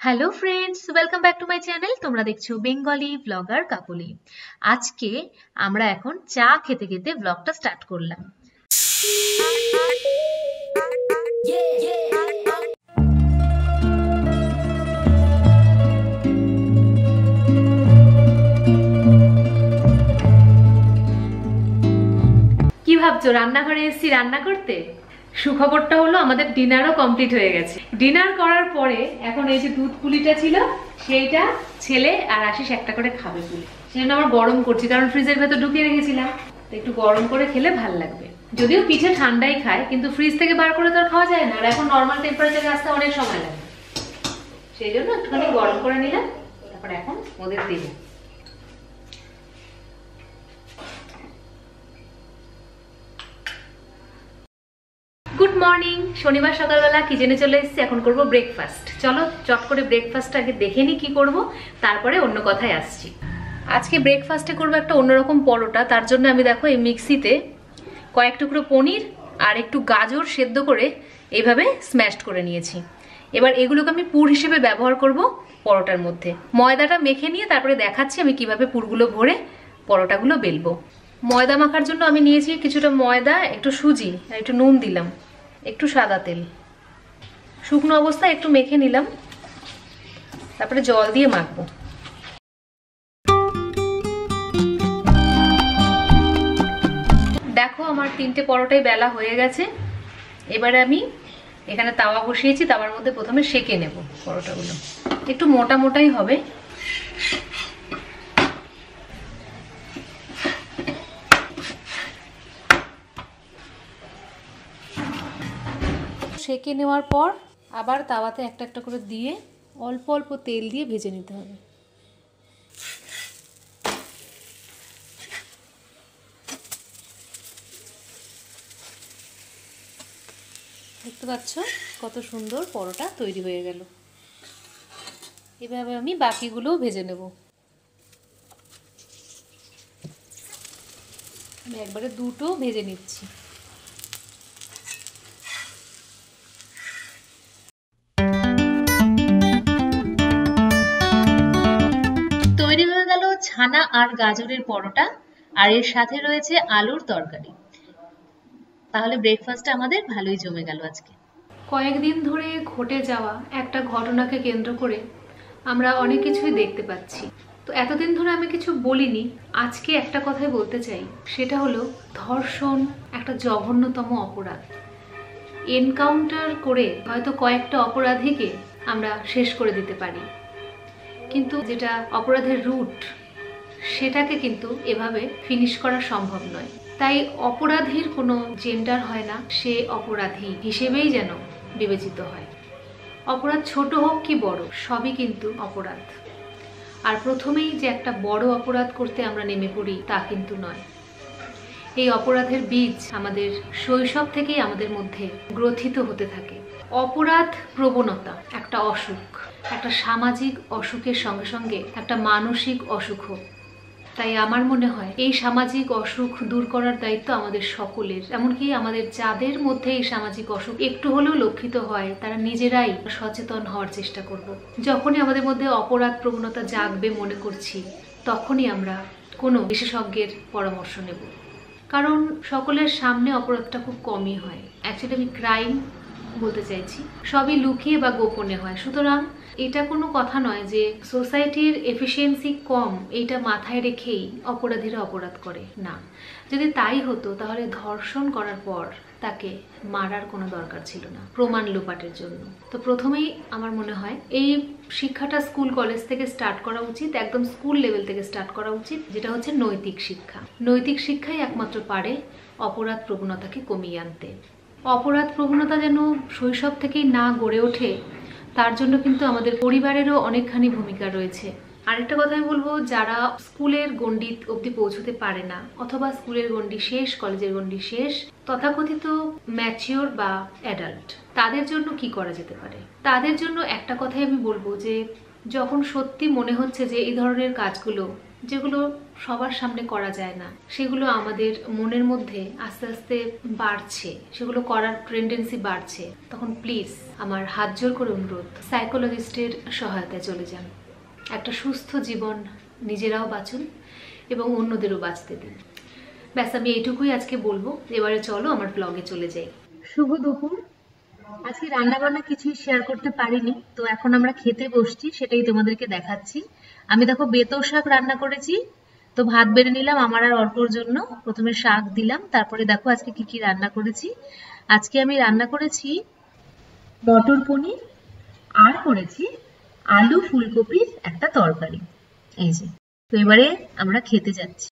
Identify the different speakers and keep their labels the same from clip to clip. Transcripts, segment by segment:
Speaker 1: Hello friends welcome back to my channel তোমরা দেখছ Bengali blogger কাকলি আজকে আমরা এখন চা খেতে খেতে ব্লগটা স্টার্ট করলাম। কি ভাবছ, রান্নাঘরে এসেছি রান্না করতে? সুখবরটা হলো আমাদের ডিনারও কমপ্লিট হয়ে গেছে। ডিনার করার পরে এখন এই যে দুধ পুলিটা ছিল, সেইটা ছেলে আর আশিস একটা করে খাবে পুলি। সেজন্য আমার গরম করছি, কারণ ফ্রিজের ভেতর ঢুকিয়ে রেখেছিলাম। একটু গরম করে খেলে ভালো লাগবে। যদিও পিঠে ঠান্ডাই খায়, কিন্তু ফ্রিজ থেকে বার করে তো আর খাওয়া যায় না, আর এখন নর্মাল টেম্পারেচারে আসতে অনেক সময় লাগে। সেই জন্য একটুখানি গরম করে নিলাম, তারপরে এখন ওদের দিলাম মর্নিং। শনিবার সকালবেলা কিচেনে চলে এসেছি, এখন করব ব্রেকফাস্ট চলো, চট করে ব্রেকফাস্ট আগে দেখে নি কি করব, তারপরে অন্য কথায় আসছি। আজকে ব্রেকফাস্টে করব একটা অন্যরকম পরোটা, তার জন্য আমি দেখো এই মিক্সিতে কয়েক টুকরো পনির আর একটু গাজর সেদ্ধ করে এইভাবে স্ম্যাশড করে নিয়েছি। এবার এগুলোকে আমি পুর হিসেবে ব্যবহার করব পরোটার মধ্যে। ময়দাটা মেখে নিয়ে তারপরে দেখাচ্ছি আমি কীভাবে পুরগুলো ভরে পরোটাগুলো বেলবো। ময়দা মাখার জন্য আমি নিয়েছি কিছুটা ময়দা, একটু সুজি আর একটু নুন দিলাম। একটু সাদা তেল। শুকনো অবস্থায় একটু মেখে নিলাম। তারপরে জল দিয়ে মাখবো। দেখো আমার তিনটে পরোটাই বেলা হয়ে গেছে। এবারে আমি এখানে তাওয়া বসিয়েছি, তাওয়ার মধ্যে প্রথমে সেকে নেব পরোটাগুলো। একটু মোটা মোটাই হবে। সেকে নেওয়ার পর আবার তাওয়াতে একটা একটা করে দিয়ে অল্প অল্প তেল দিয়ে ভেজে নিতে হবে। দেখতে পাচ্ছ কত সুন্দর পরোটা তৈরি হয়ে গেল। এভাবে আমি বাকিগুলোও ভেজে নেব। আমি একবারে দুটো ভেজে নিচ্ছি। ছানা আর গাজরের পরোটা, আর এর সাথে রয়েছে আলুর তরকারি। তাহলে ব্রেকফাস্ট আমাদের ভালোই জমে গেল আজকে। কয়েকদিন ধরে ঘটে যাওয়া একটা ঘটনাকে কেন্দ্র করে আমরা অনেক কিছুই দেখতে পাচ্ছি। তো এতদিন ধরে আমি কিছু বলিনি, আজকে একটা কথাই বলতে চাই। সেটা হলো, ধর্ষণ একটা জঘন্যতম অপরাধ। এনকাউন্টার করে হয়তো কয়েকটা অপরাধীকে আমরা শেষ করে দিতে পারি। কিন্তু যেটা অপরাধের রুট সেটাকে কিন্তু এভাবে ফিনিশ করা সম্ভব নয়। তাই অপরাধীর কোনো জেন্ডার হয় না, সে অপরাধী হিসেবেই যেন বিবেচিত হয়। অপরাধ ছোট হোক কি বড়, সবই কিন্তু অপরাধ। আর প্রথমেই যে একটা বড় অপরাধ করতে আমরা নেমে পড়ি তা কিন্তু নয়। এই অপরাধের বীজ আমাদের শৈশব থেকেই আমাদের মধ্যে গ্রথিত হতে থাকে। অপরাধ প্রবণতা, একটা অসুখ। একটা সামাজিক অসুখের সঙ্গে সঙ্গে একটা মানসিক অসুখও। তাই আমার মনে হয় এই সামাজিক অসুখ দূর করার দায়িত্ব আমাদের সকলের। এমনকি আমাদের যাদের মধ্যে এই সামাজিক অসুখ একটু হলেও লক্ষিত হয়, তারা নিজেরাই সচেতন হওয়ার চেষ্টা করব। যখনই আমাদের মধ্যে অপরাধ প্রবণতা জাগবে মনে করছি, তখনই আমরা কোনো বিশেষজ্ঞের পরামর্শ নেব। কারণ সকলের সামনে অপরাধটা খুব কমই হয়। অ্যাকচুয়ালি আমি ক্রাইম বলতে চাইছি, সবই লুকিয়ে বা গোপনে হয়। সুতরাং এটা কোনো কথা নয় যে সোসাইটির এফিসিয়েন্সি কম, এইটা মাথায় রেখেই অপরাধীরা অপরাধ করে। না। যদি তাই হতো, তাহলে ধর্ষণ করার পর তাকে মারার কোনো দরকার ছিল না, প্রমাণ লোপাটের জন্য। তো প্রথমেই আমার মনে হয়, এই শিক্ষাটা স্কুল, কলেজ থেকে স্টার্ট করা উচিত, একদম স্কুল লেভেল থেকে স্টার্ট করা উচিত, যেটা হচ্ছে নৈতিক শিক্ষা। নৈতিক শিক্ষাই একমাত্র পারে অপরাধ প্রবণতাকে কমিয়ে আনতে। অপরাধ প্রবণতা যেন শৈশব থেকেই না গড়ে ওঠে, তার জন্য কিন্তু আমাদের পরিবারেরও অনেকখানি ভূমিকা রয়েছে। আরেকটা কথা আমি বলব, যারা স্কুলের গণ্ডি অবধি পৌঁছতে পারে না, অথবা স্কুলের গণ্ডি শেষ, কলেজের গণ্ডি শেষ, তথাকথিত ম্যাচিওর বা অ্যাডাল্ট তাদের জন্য কি করা যেতে পারে? তাদের জন্য একটা কথাই আমি বলব যে, যখন সত্যি মনে হচ্ছে যে এই ধরনের কাজগুলো যেগুলো সবার সামনে করা যায় না, সেগুলো আমাদের মনের মধ্যে আস্তে আস্তে বাড়ছে, সেগুলো করার টেন্ডেন্সি বাড়ছে। তখন প্লিজ আমার হাত জোর করে অনুরোধ সাইকোলজিস্টের সহায়তায় চলে যান। একটা সুস্থ জীবন নিজেরাও বাঁচুন এবং অন্যদেরও বাঁচতে দিন। ব্যাস, আমি এইটুকুই আজকে বলব। এবারে চলো আমার ব্লগে চলে যাই। শুভ দুপুর। আজকে রান্নাবান্না কিছুই শেয়ার করতে পারিনি, তো এখন আমরা খেতে বসছি, সেটাই তোমাদেরকে দেখাচ্ছি। আমি দেখো বেতো শাক রান্না করেছি, তো ভাত বেড়ে নিলাম আমার আর অল্পর জন্য। প্রথমে শাক দিলাম, তারপরে দেখো আজকে কি কি রান্না করেছি। আজকে আমি রান্না করেছি মটর পনির, আর করেছি আলু ফুলকপির একটা তরকারি। এই যে, তো এবারে আমরা খেতে যাচ্ছি।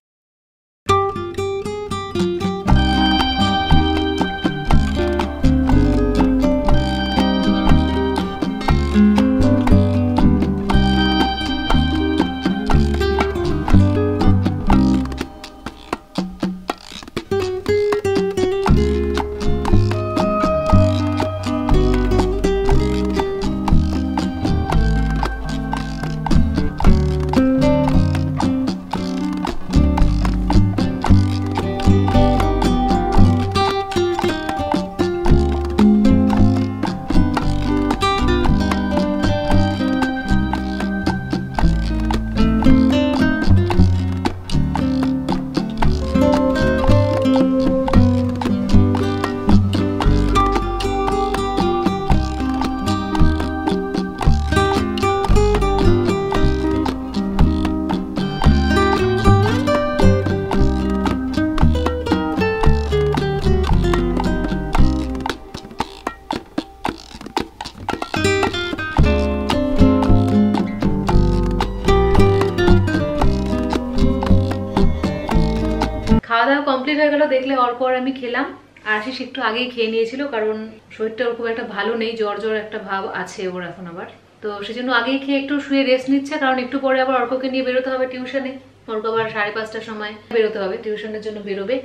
Speaker 1: কমপ্লিট হয়ে গেল, দেখলে অল্প আর আমি খেলাম। আর আশিস একটু আগেই খেয়ে নিয়েছিল, কারণ শরীরটা ওর খুব একটা ভালো নেই, জ্বর জ্বর একটা ভাব আছে ওর এখন আবার। তো সেজন্য আগেই খেয়ে একটু শুয়ে রেস্ট নিচ্ছে, কারণ একটু পরে আবার অর্ককে নিয়ে বেরোতে হবে টিউশনে অর্ক আবার সাড়ে পাঁচটার সময় বেরোতে হবে টিউশনের জন্য বেরোবে।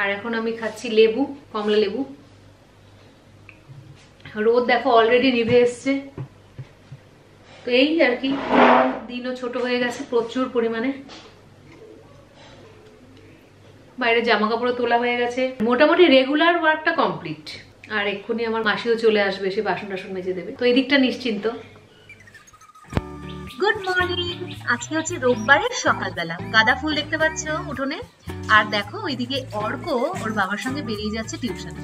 Speaker 1: আর এখন আমি খাচ্ছি লেবু, কমলা লেবু। রোদ দেখো অলরেডি নিভে এসছে। তো এই আর কি, দিনও ছোট হয়ে গেছে প্রচুর পরিমাণে। বাইরে জামা কাপড় তোলা হয়ে গেছে। মোটামুটি রেগুলার ওয়ার্কটা কমপ্লিট আর এক্ষুনি আমার মাসিও চলে আসবে, সে বাসন টাসন মেজে দেবে। তো এই দিকটা নিশ্চিন্ত। গুড মর্নিং আজকে হচ্ছে রোববারের সকালবেলা। গাঁদা ফুল দেখতে পাচ্ছ উঠোনে? আর দেখো, ওইদিকে অর্ক ওর বাবার সঙ্গে বেরিয়ে যাচ্ছে টিউশনে।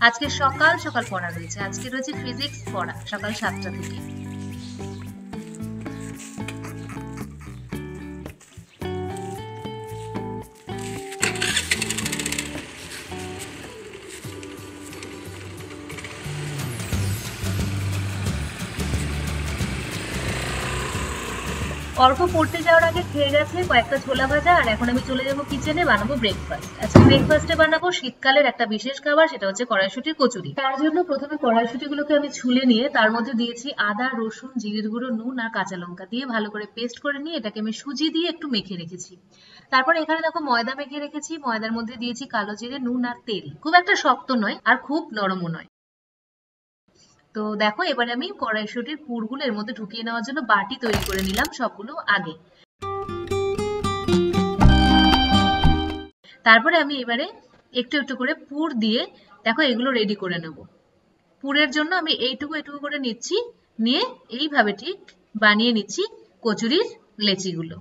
Speaker 1: আজকে সকাল সকাল পড়া রয়েছে। আজকে রয়েছে ফিজিক্স পড়া, সকাল সাতটা থেকে। অর্ক পড়তে যাওয়ার আগে খেয়ে গেছে, কয়েকটা ছোলা ভাজা, আর এখন আমি চলে যাব কিচেনে বানাবো ব্রেকফাস্ট আজকে ব্রেকফাস্টে বানাবো শীতকালের একটা বিশেষ খাবার, সেটা হচ্ছে কড়াইশুটির কচুরি। তার জন্য প্রথমে কড়াইশুটিগুলোকে আমি ছুলে নিয়ে, তার মধ্যে দিয়েছি আদা, রসুন, জিরের গুঁড়ো, নুন আর কাঁচা লঙ্কা দিয়ে ভালো করে পেস্ট করে নিয়ে এটাকে আমি সুজি দিয়ে একটু মেখে রেখেছি। তারপর এখানে দেখো ময়দা মেখে রেখেছি, ময়দার মধ্যে দিয়েছি কালো জিরে, নুন আর তেল। খুব একটা শক্ত নয়, আর খুব নরমও নয়। তো দেখো, এবারে আমি কড়াইশুটির পুরগুলো এর মধ্যে ঢুকিয়ে নেওয়ার জন্য বাটি তৈরি করে নিলাম সবগুলো আগে। তারপরে আমি এবারে একটু একটু করে পুর দিয়ে, দেখো এগুলো রেডি করে নেব। পুরের জন্য আমি এইটুকু এইটুকু করে নিচ্ছি, নিয়ে এইভাবে ঠিক বানিয়ে নিচ্ছি কচুরির লেচিগুলো।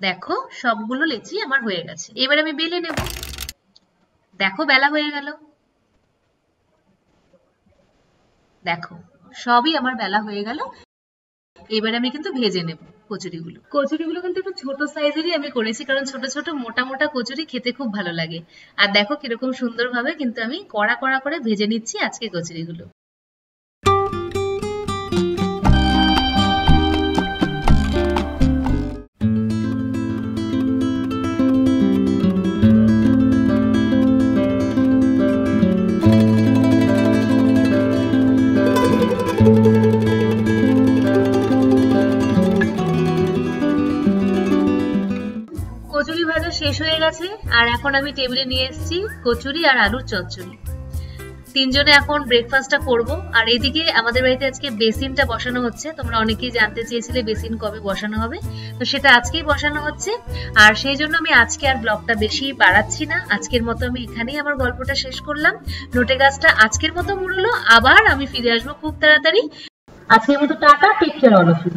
Speaker 1: দেখো, সবগুলো লেচি আমার হয়ে গেছে। এবার আমি বেলে নেব। দেখো, বেলা হয়ে গেল। দেখো, সবই আমার বেলা হয়ে গেল। এবার আমি কিন্তু ভেজে নেব কচুরিগুলো। কচুরিগুলো কিন্তু একটু ছোট সাইজেরই আমি করেছি, কারণ ছোট ছোট মোটা মোটা কচুরি খেতে খুব ভালো লাগে। আর দেখো, কীরকম সুন্দরভাবে কিন্তু আমি কড়া কড়া করে ভেজে নিচ্ছি আজকে কচুরিগুলো। গেছে আর এখন আমি টেবিলে নিয়ে এসেছি কচুরি আর আলুর চচ্চড়ি। তিনজনে এখন ব্রেকফাস্টটা করব। আর এদিকে আমাদের বাড়িতে আজকে বেসিনটা বসানো হচ্ছে। তোমরা অনেকেই জানতে চেয়েছিলে বেসিন কবে বসানো হবে। তো সেটা আজকেই বসানো হচ্ছে। আর সেই জন্য আমি আজকে আর ব্লগটা বেশি বাড়াচ্ছি না। আজকের মতো আমি এখানেই আমার গল্পটা শেষ করলাম। নোটে গাছটা আজকের মতো মুড়লো। আবার আমি ফিরে আসব খুব তাড়াতাড়ি। আজকের মতো tata take care all of you